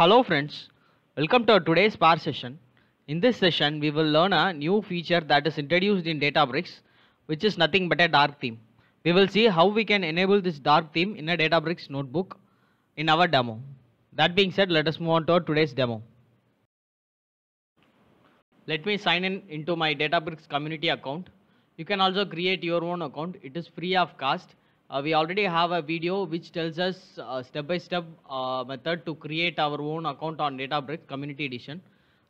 Hello friends, welcome to today's Spark session. In this session, we will learn a new feature that is introduced in Databricks, which is nothing but a dark theme. We will see how we can enable this dark theme in a Databricks notebook in our demo. That being said, let us move on to today's demo. Let me sign in into my Databricks community account. You can also create your own account. It is free of cost. Uh, we already have a video which tells us uh, step-by-step uh, method to create our own account on Databricks Community Edition.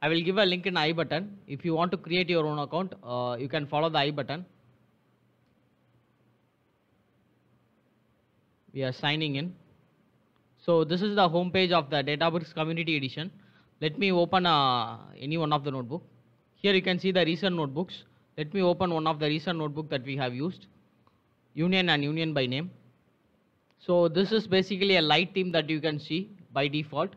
I will give a link in I button. If you want to create your own account, uh, you can follow the I button. We are signing in. So this is the home page of the Databricks Community Edition. Let me open uh, any one of the notebook. Here you can see the recent notebooks. Let me open one of the recent notebook that we have used. Union and Union by name. So this is basically a light theme that you can see by default.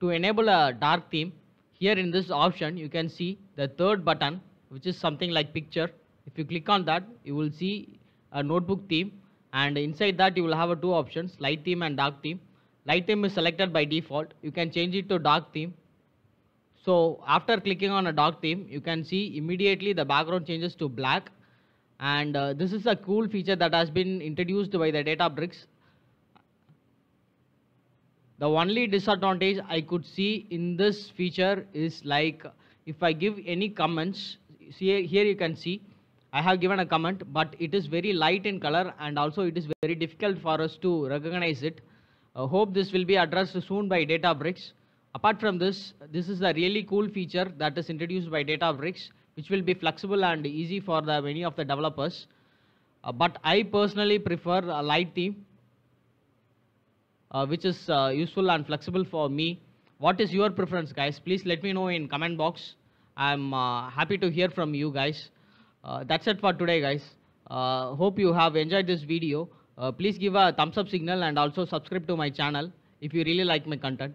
To enable a dark theme, here in this option you can see the third button which is something like picture. If you click on that, you will see a notebook theme and inside that you will have two options light theme and dark theme. Light theme is selected by default. You can change it to dark theme. So after clicking on a dark theme, you can see immediately the background changes to black and uh, this is a cool feature that has been introduced by the Databricks. The only disadvantage I could see in this feature is like if I give any comments, see here you can see I have given a comment but it is very light in color and also it is very difficult for us to recognize it. I hope this will be addressed soon by Databricks. Apart from this, this is a really cool feature that is introduced by Databricks which will be flexible and easy for the many of the developers. Uh, but I personally prefer a light theme, uh, which is uh, useful and flexible for me. What is your preference, guys? Please let me know in comment box. I'm uh, happy to hear from you guys. Uh, that's it for today, guys. Uh, hope you have enjoyed this video. Please give a thumbs up signal and also subscribe to my channel if you really like my content.